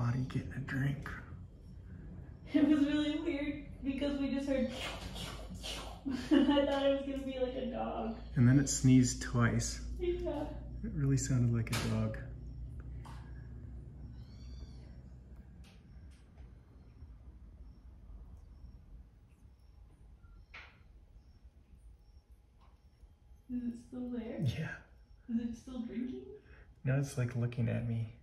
Coati getting a drink. It was really weird because we just heard I thought it was gonna be like a dog. And then it sneezed twice. Yeah. It really sounded like a dog. Is it still there? Yeah. Is it still drinking? No, it's like looking at me.